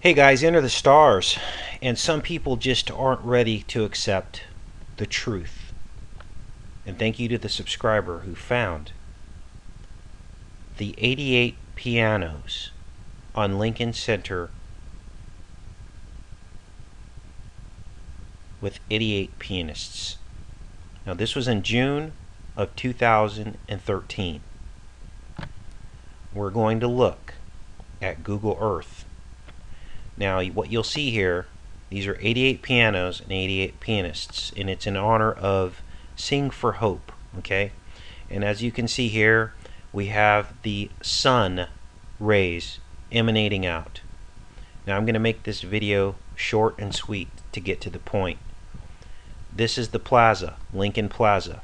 Hey guys, enter the stars. And some people just aren't ready to accept the truth. And thank you to the subscriber who found the 88 pianos on Lincoln Center with 88 pianists. Now, this was in June of 2013. We're going to look at Google Earth. Now, what you'll see here, these are 88 pianos and 88 pianists, and it's in honor of Sing for Hope, okay? And as you can see here, we have the sun rays emanating out. Now, I'm going to make this video short and sweet to get to the point. This is the plaza, Lincoln Plaza.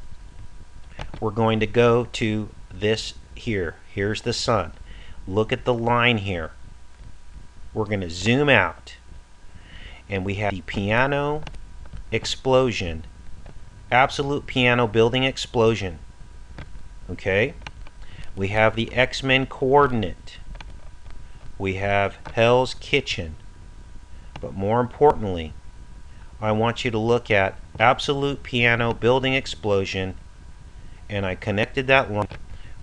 We're going to go to this here. Here's the sun. Look at the line here. We're going to zoom out. And we have the piano explosion. Absolute piano building explosion. Okay? We have the X-Men coordinate. We have Hell's Kitchen. But more importantly, I want you to look at absolute piano building explosion and I connected that line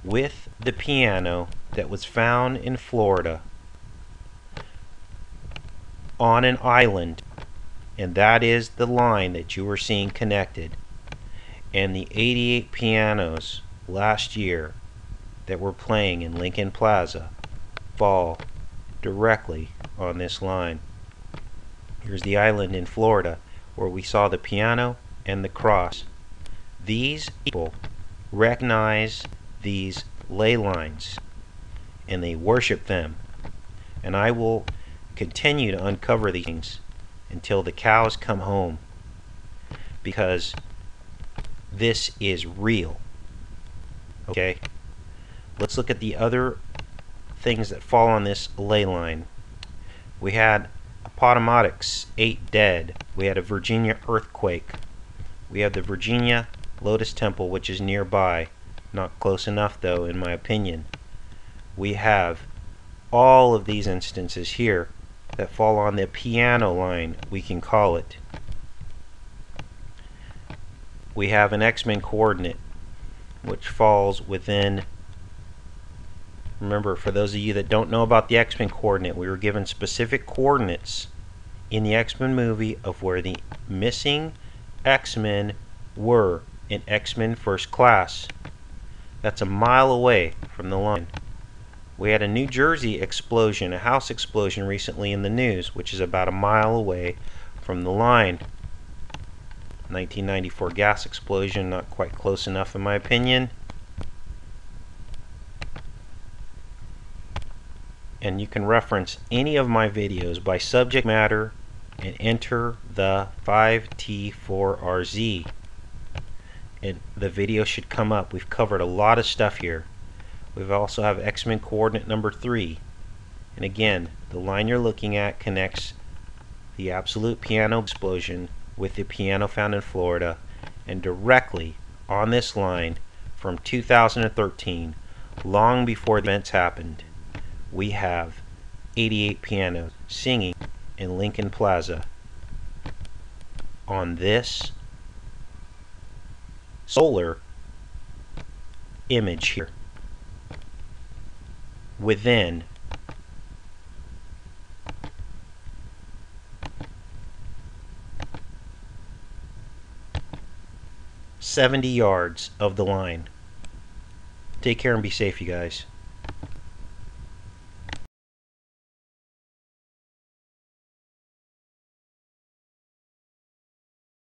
with the piano that was found in Florida on an island and that is the line that you are seeing connected and the 88 pianos last year that were playing in Lincoln Plaza fall directly on this line. Here's the island in Florida where we saw the piano and the cross. These people recognize these ley lines and they worship them. And I will continue to uncover these things until the cows come home because this is real. Okay? Let's look at the other things that fall on this ley line. We had Appomattox, eight dead. We had a Virginia earthquake. We have the Virginia Lotus Temple, which is nearby. Not close enough, though, in my opinion. We have all of these instances here that fall on the piano line, we can call it. We have an X-Men coordinate, which falls within Remember, for those of you that don't know about the X-Men coordinate, we were given specific coordinates in the X-Men movie of where the missing X-Men were in X-Men First Class. That's a mile away from the line. We had a New Jersey explosion, a house explosion recently in the news, which is about a mile away from the line. 1994 gas explosion, not quite close enough in my opinion. and you can reference any of my videos by subject matter and enter the 5T4RZ and the video should come up. We've covered a lot of stuff here. We also have X-Men coordinate number 3 and again the line you're looking at connects the absolute piano explosion with the piano found in Florida and directly on this line from 2013 long before the events happened we have 88 pianos singing in Lincoln Plaza on this solar image here within Seventy yards of the line. Take care and be safe, you guys.